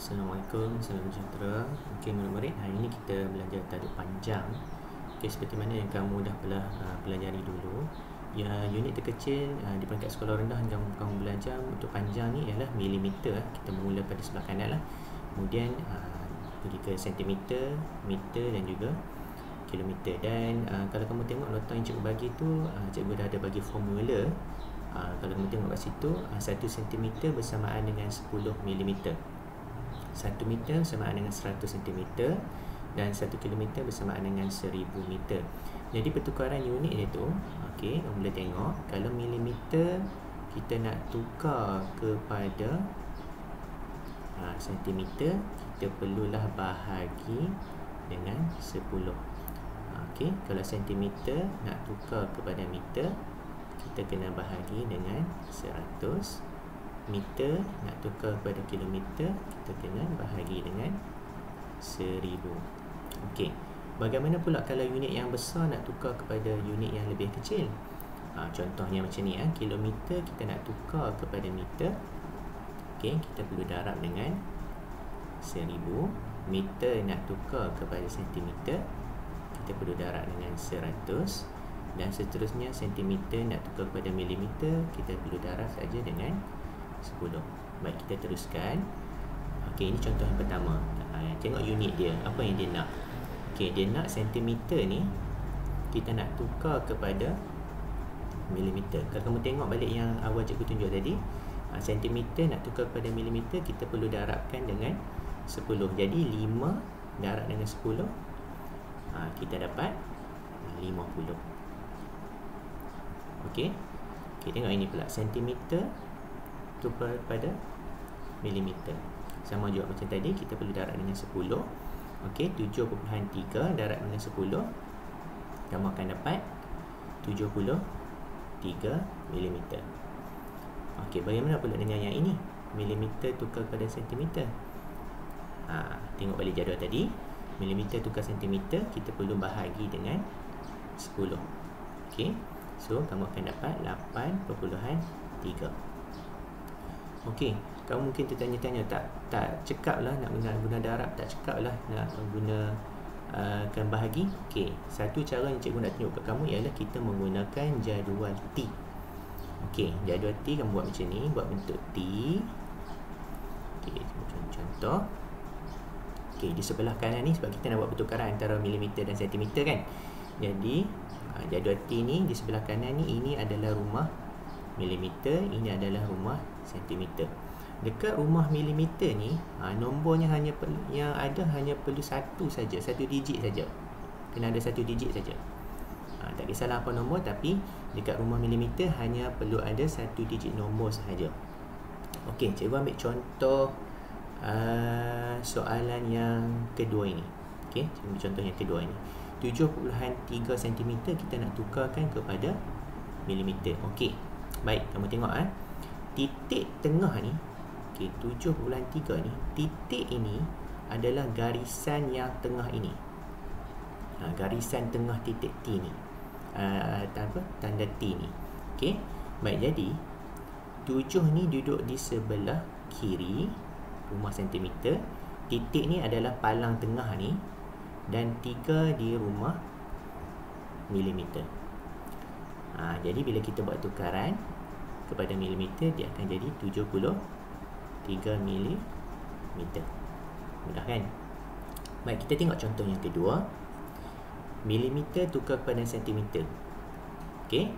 Assalamualaikum, salam sejahtera. Okey murid-murid, hari ini kita belajar tajuk panjang. Okey, seperti mana yang kamu dah telah uh, pelajari dulu. Ya, unit terkecil uh, di peringkat sekolah rendah yang kamu belajar untuk panjang ni ialah milimeter Kita mula pada sebelah kanan lah. Kemudian uh, pergi ke sentimeter, meter dan juga kilometer. Dan uh, kalau kamu tengok nota yang cikgu bagi tu uh, Cikgu dah ada bagi formula. Uh, Kalau kamu tengok kat situ, uh, 1 cm bersamaan dengan 10 mm 1 meter bersamaan dengan 100 cm dan 1 km bersamaan dengan 1000 meter. Jadi pertukaran unit dia tu, okey, kamu boleh tengok kalau milimeter kita nak tukar kepada ha, sentimeter, kita perlulah bahagi dengan 10. Okey, kalau sentimeter nak tukar kepada meter, kita kena bahagi dengan 100 meter nak tukar kepada kilometer kita kena bahagi dengan seribu Okey. Bagaimana pula kalau unit yang besar nak tukar kepada unit yang lebih kecil? Ha, contohnya macam ni ya, kilometer kita nak tukar kepada meter. Okey, kita perlu darab dengan seribu Meter nak tukar kepada sentimeter. Kita perlu darab dengan seratus Dan seterusnya sentimeter nak tukar kepada milimeter, kita perlu darab saja dengan 10 Baik kita teruskan. Okey ini contoh yang pertama. Ha, Tengok unit dia. Apa yang dia nak? Okey dia nak sentimeter ni Kita nak tukar kepada Milimeter Kalau kamu tengok balik yang awal cikgu tunjuk tadi ha, Sentimeter nak tukar kepada milimeter Kita perlu darabkan dengan 10 Jadi 5 darab dengan 10 ha, Kita dapat 50 Okey? Okey tengok ini pula. Sentimeter tukar pada milimeter sama juga macam tadi kita perlu darab dengan 10 okey 7.3 darab dengan 10 kamu akan dapat 73 milimeter okey bagaimana pula dengan yang ini? Milimeter tukar pada sentimeter. Ha, tengok balik jadual tadi. Milimeter tukar sentimeter kita perlu bahagi dengan 10 okey so kamu akan dapat 8.3 Okey, kamu mungkin tertanya-tanya tak tak cekap lah nak guna guna darab, tak cekap lah nak guna uh, kan bahagi. Okey, satu cara yang cikgu nak tunjuk kat kamu ialah kita menggunakan jadual T. Okey, jadual T kamu buat macam ni, buat bentuk T. Okey, contoh. Okey, di sebelah kanan ni sebab kita nak buat pertukaran antara milimeter dan sentimeter kan. Jadi, uh, jadual T ni di sebelah kanan ni ini adalah rumah milimeter, ini adalah rumah sentimeter. Dekat rumah milimeter ni, ha, nombornya hanya perlu, yang ada hanya perlu satu saja, satu digit saja. Kena ada satu digit saja. Ha, tak kisahlah apa nombor tapi dekat rumah milimeter hanya perlu ada satu digit nombor sahaja. Okey, cikgu ambil contoh uh, soalan yang kedua ini. Okey, cikgu ambil contoh yang kedua ini. 7.3 cm kita nak tukarkan kepada milimeter. Okey. Baik, kamu tengok. Eh? titik tengah ni okey 7.3 ni titik ini adalah garisan yang tengah ini. Ha, garisan tengah titik T ni. Uh, apa? Tanda T ni. Okey baik jadi 7 ni duduk di sebelah kiri rumah sentimeter. Titik ni adalah palang tengah ni dan 3 di rumah milimeter ha, jadi bila kita buat tukaran kepada milimeter dia akan jadi 73 milimeter mudah kan? Baik kita tengok contoh yang kedua. Milimeter tukar kepada sentimeter. Ok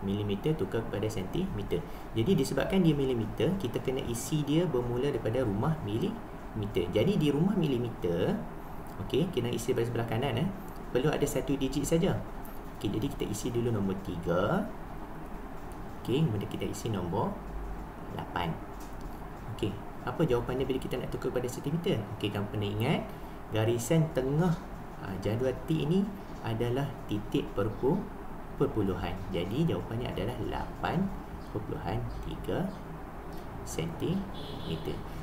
milimeter tukar kepada sentimeter. Jadi disebabkan dia milimeter kita kena isi dia bermula daripada rumah milimeter jadi di rumah milimeter ok kena isi pada sebelah kanan eh. Perlu ada satu digit saja ok jadi kita isi dulu nombor 3 Okey, kemudian kita isi nombor 8. Okey, apa jawapannya bila kita nak tukar pada sentimeter? Okey, kamu kena ingat garisan tengah ha, jadual T ini adalah titik perpu perpuluhan. Jadi jawapannya adalah 8.3 cm.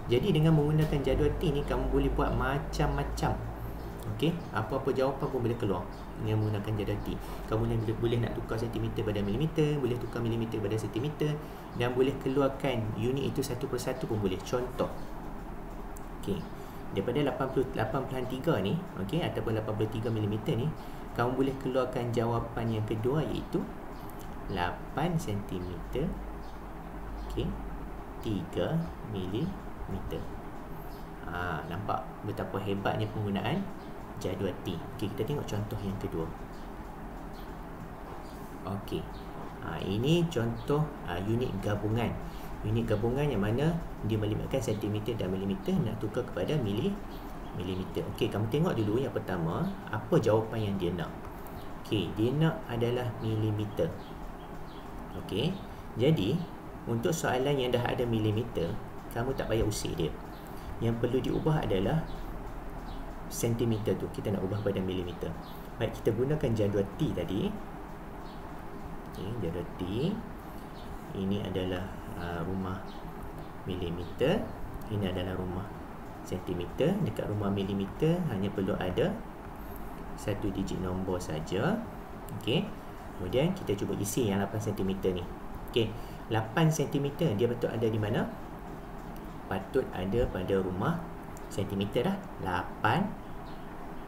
Jadi dengan menggunakan jadual T ni kamu boleh buat macam-macam Okey, apa-apa jawapan pun boleh keluar dengan menggunakan jadual T. Kamu boleh, boleh nak tukar sentimeter pada milimeter, boleh tukar milimeter pada sentimeter dan boleh keluarkan unit itu satu persatu pun boleh. Contoh. Okey. Daripada 88.3 ni, okey ataupun 83 mm ni, kamu boleh keluarkan jawapan yang kedua iaitu 8 cm. Okey. 3 mm. Ha, nampak betapa hebatnya penggunaan jadual T. Okey, kita tengok contoh yang kedua. Okey. Ha, ini contoh ha, unit gabungan. Unit gabungan yang mana dia melibatkan sentimeter dan milimeter nak tukar kepada mili milimeter. Okey, kamu tengok dulu yang pertama, apa jawapan yang dia nak? Okey, dia nak adalah milimeter. Okey. Jadi, untuk soalan yang dah ada milimeter, kamu tak payah usik dia. Yang perlu diubah adalah sentimeter tu. Kita nak ubah pada milimeter. Baik, kita gunakan jadual T tadi. Okay, jadual T ini adalah uh, rumah milimeter ini adalah rumah sentimeter dekat rumah milimeter hanya perlu ada satu digit nombor saja okey kemudian kita cuba isi yang 8 cm ni okey 8 cm dia betul ada di mana patut ada pada rumah sentimeter dah 8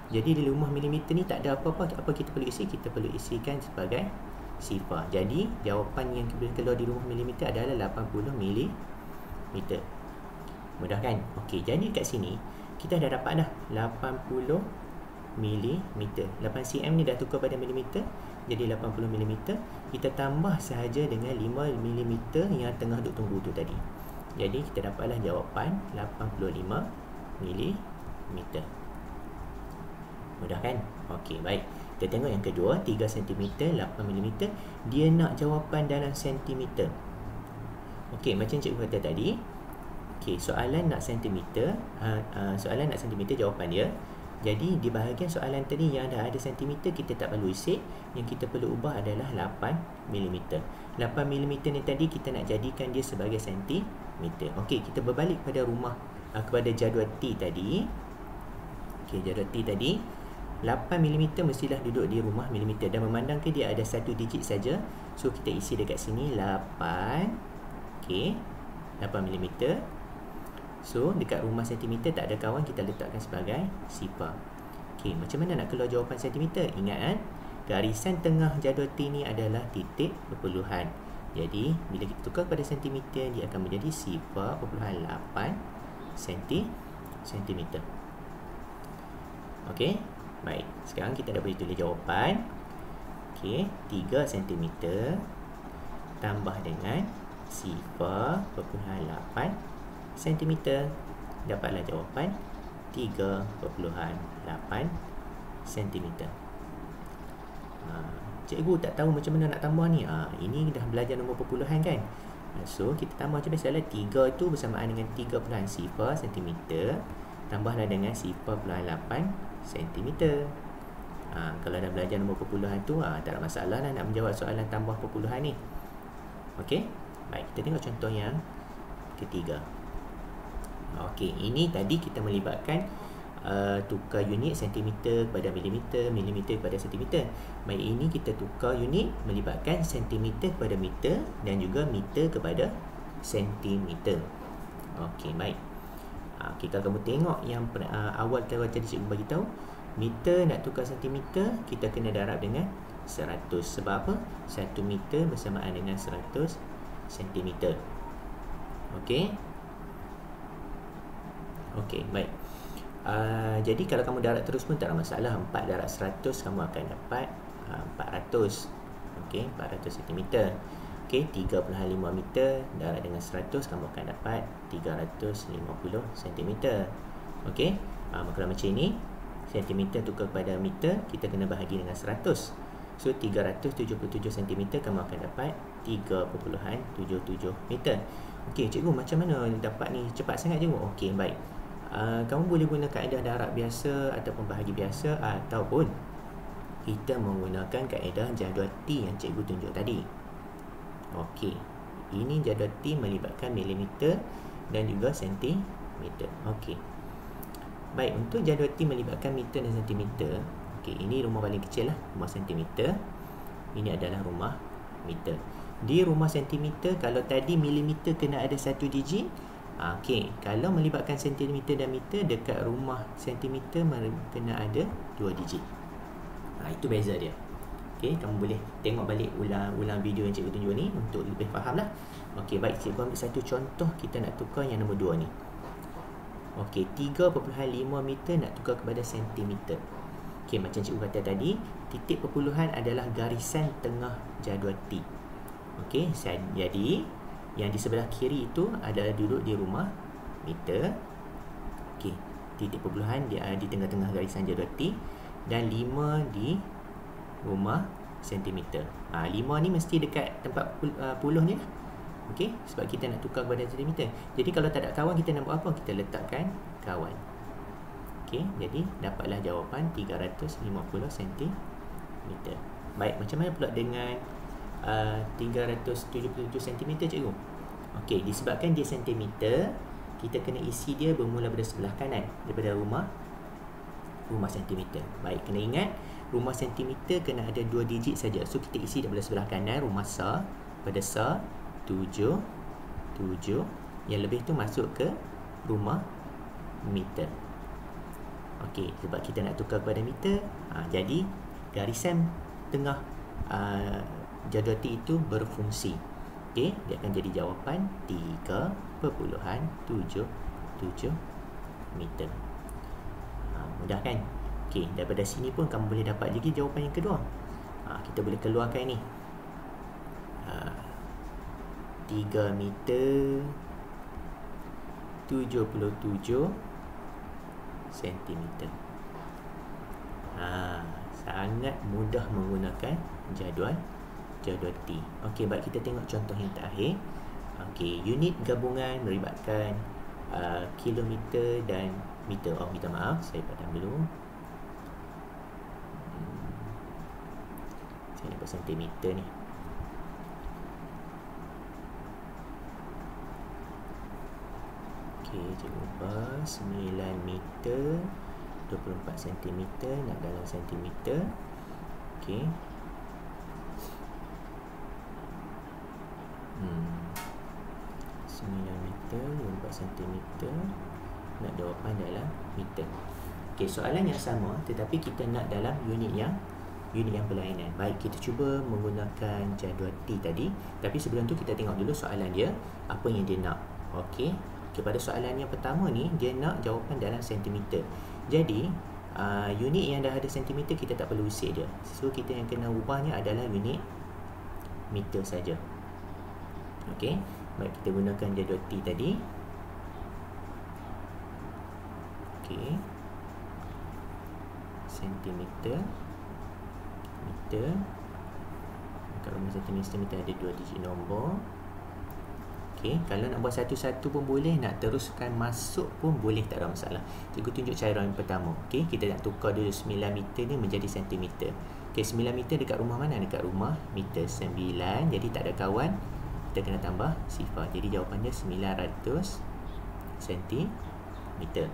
jadi di rumah milimeter ni tak ada apa-apa apa kita perlu isi kita perlu isikan sebagai sifar. Jadi jawapan yang keluar di rumah milimeter adalah 80 milimeter. Mudah kan? Okey, jadi kat sini kita dah dapat dah 80 milimeter. 8 cm ni dah tukar pada milimeter. Jadi 80 milimeter. Kita tambah sahaja dengan 5 milimeter yang tengah duk tunggu tu tadi. Jadi kita dapatlah jawapan 85 milimeter. Mudah kan? Okey, baik. Kita tengok yang kedua 3 cm 8mm Dia nak jawapan dalam sentimeter Okey macam cikgu kata tadi Okey soalan nak sentimeter uh, uh, Soalan nak sentimeter jawapan dia Jadi di bahagian soalan tadi yang dah ada sentimeter Kita tak perlu isi Yang kita perlu ubah adalah 8mm 8mm ni tadi kita nak jadikan dia sebagai sentimeter Okey kita berbalik pada rumah uh, Kepada jadual T tadi. Okey jadual T tadi. 8mm mestilah duduk di rumah milimeter dan memandangkan dia ada satu digit saja. So kita isi dekat sini. 8 okey. 8mm so dekat rumah sentimeter tak ada kawan kita letakkan sebagai sifar okey macam mana nak keluar jawapan sentimeter? Ingat kan garisan tengah jadual T ni adalah titik perpuluhan. Jadi bila kita tukar pada sentimeter dia akan menjadi sifar perpuluhan 8 senti sentimeter. Okey Baik, sekarang kita dah boleh tulis jawapan. Okey, 3 cm Tambah dengan Sifar Perpuluhan 8 cm Dapatlah jawapan 3.8 cm ha, Cikgu tak tahu macam mana nak tambah ni? Ha, Ini dah belajar nombor perpuluhan kan So, kita tambah macam biasa 3 tu bersamaan dengan 3 perpuluhan sifar cm Tambahlah dengan sifar perpuluhan 8 cm. Ha, kalau dah belajar nombor perpuluhan tu, ha, tak ada masalah lah nak menjawab soalan tambah perpuluhan ni. Okey? Baik, kita tengok contoh yang ketiga. Okey, ini tadi kita melibatkan uh, tukar unit sentimeter kepada milimeter, milimeter kepada sentimeter. Baik, ini kita tukar unit melibatkan sentimeter kepada meter dan juga meter kepada sentimeter. Okey, baik. Okay, kalau kamu tengok yang uh, awal tadi cikgu bagi tahu meter nak tukar sentimeter kita kena darab dengan 100 sebab apa 1 meter bersamaan dengan 100 sentimeter okey okey baik uh, jadi kalau kamu darab terus pun tak ada masalah 4 darab 100 kamu akan dapat uh, 400 okey 400 sentimeter Okey, 3.5 meter darab dengan 100 kamu akan dapat 350 cm. Okey. Ha, maka macam ini sentimeter tukar kepada meter kita kena bahagi dengan 100. So 377 cm kamu akan dapat 3.77 meter. Okey, cikgu macam mana dapat ni cepat sangat cikgu? Okey, baik. Uh, kamu boleh guna kaedah darab biasa ataupun bahagi biasa ataupun kita menggunakan kaedah jadual T yang cikgu tunjuk tadi. Okey. Ini jadual T melibatkan milimeter dan juga sentimeter. Okey. Baik, untuk jadual T melibatkan meter dan sentimeter. Okey, ini rumah paling kecil lah, rumah sentimeter. Ini adalah rumah meter. Di rumah sentimeter, kalau tadi milimeter kena ada satu digit, Ha, Okey, kalau melibatkan sentimeter dan meter dekat rumah sentimeter kena ada dua digit. Ha, itu beza dia. Okey, kamu boleh tengok balik ulang-ulang video yang cikgu tunjuk ni untuk lebih faham lah. Okey, baik cikgu ambil satu contoh kita nak tukar yang nombor dua ni. Okey, 3.5 meter nak tukar kepada sentimeter. Okey, macam cikgu kata tadi, titik perpuluhan adalah garisan tengah jadual T. Okey, jadi yang di sebelah kiri itu adalah duduk di rumah meter. Okey, titik perpuluhan dia di tengah-tengah garisan jadual T dan 5 di rumah sentimeter. Ah ha, 5 ni mesti dekat tempat uh, puluh ni lah. Okey, sebab kita nak tukar kepada sentimeter. Jadi kalau tak ada kawan kita nak buat apa? Kita letakkan kawan. Okey, jadi dapatlah jawapan 350 cm. Baik, macam mana pula dengan uh, 377 cm cikgu? Okey, disebabkan dia sentimeter, kita kena isi dia bermula pada sebelah kanan daripada rumah rumah sentimeter. Baik, kena ingat rumah sentimeter kena ada dua digit saja. So kita isi daripada sebelah kanan rumah sa pada sa 7 7 yang lebih tu masuk ke rumah meter. Okey, sebab kita nak tukar kepada meter, ha, jadi garisan tengah uh, jadual T itu berfungsi. Okey, dia akan jadi jawapan 3.77 meter. Ha, mudah kan? Okey, daripada sini pun kamu boleh dapat lagi jawapan yang kedua. Ha, kita boleh keluarkan ni. Ha, 3 meter 77 cm. Ha, sangat mudah menggunakan jadual jadual T. Okey, baik kita tengok contoh yang terakhir. Okey, unit gabungan melibatkan uh, kilometer dan meter. Oh, minta maaf, saya padam dulu. Hmm. Saya nak buat sentimeter ni. Okey, cikgu ubah 9 meter 24 cm nak dalam sentimeter. Okey. Hmm. 9 meter 24 cm nak jawapan dalam meter. Okey, soalan yang sama tetapi kita nak dalam unit yang unit yang berlainan. Baik, kita cuba menggunakan jadual T tadi, tapi sebelum tu kita tengok dulu soalan dia, apa yang dia nak. Okey. Kepada soalan yang pertama ni, dia nak jawapan dalam sentimeter. Jadi, uh, unit yang dah ada sentimeter kita tak perlu isi dia. So, kita yang kena ubahnya adalah unit meter saja. Okey. Baik kita gunakan jadual T tadi. Okey. Sentimeter meter. Kat rumah sentimeter ada dua digit nombor. Okey, kalau nak buat satu-satu pun boleh, nak teruskan masuk pun boleh, tak ada masalah. Cikgu tunjuk cara yang pertama. Okey, kita nak tukar dulu 9 meter ni menjadi sentimeter. Okey, 9 meter dekat rumah mana? Dekat rumah meter 9. Jadi tak ada kawan kita kena tambah sifar jadi jawapan dia 900 cm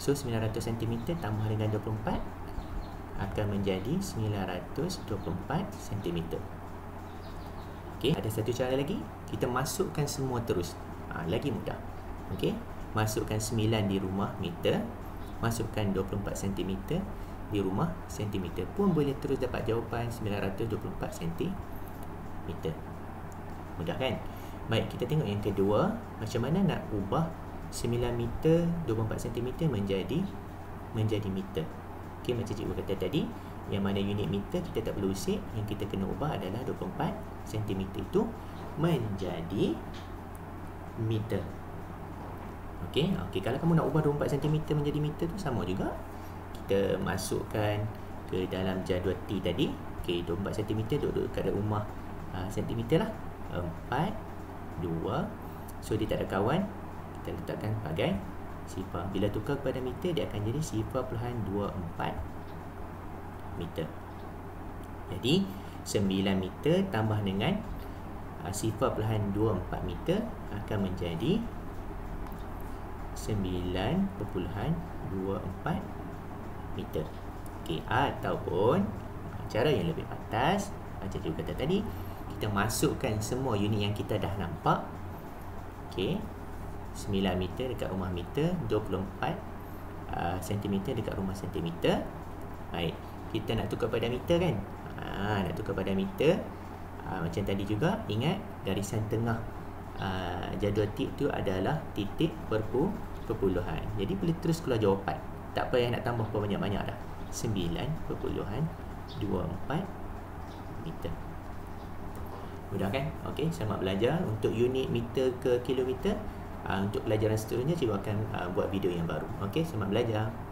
so 900 cm tambah dengan 24 akan menjadi 924 cm ok ada satu cara lagi. Kita masukkan semua terus. Ha, lagi mudah. Ok masukkan 9 di rumah meter masukkan 24 cm di rumah sentimeter pun boleh terus dapat jawapan 924 cm mudah kan? Baik kita tengok yang kedua macam mana nak ubah 9 meter 24 cm menjadi menjadi meter. Okey macam cikgu kata tadi yang mana unit meter kita tak perlu usik yang kita kena ubah adalah 24 cm itu menjadi meter. Okey okey kalau kamu nak ubah 24 cm menjadi meter tu sama juga. Kita masukkan ke dalam jadual T tadi. Okey 24 cm duduk dekat rumah uh, cm lah. Empat dua. So dia tak ada kawan kita letakkan sebagai sifar bila tukar kepada meter dia akan jadi sifar dua empat meter. Jadi sembilan meter tambah dengan uh, sifar dua empat meter akan menjadi sembilan perpuluhan dua empat meter. Okay. ataupun cara yang lebih atas macam juga kata tadi kita masukkan semua unit yang kita dah nampak. Okey 9 meter dekat rumah meter 24 uh, cm dekat rumah sentimeter. Baik. Kita nak tukar pada meter kan? Ha, nak tukar pada meter. Uh, macam tadi juga ingat garisan tengah. Uh, jadual tip tu adalah titik perpu perpuluhan. Jadi boleh terus keluar jawapan tak payah nak tambah banyak-banyak dah. 9.24 meter. Mudah kan? Okey, selamat belajar. Untuk unit meter ke kilometer. Uh, untuk pelajaran seterusnya, cikgu akan uh, buat video yang baru. Okey, selamat belajar.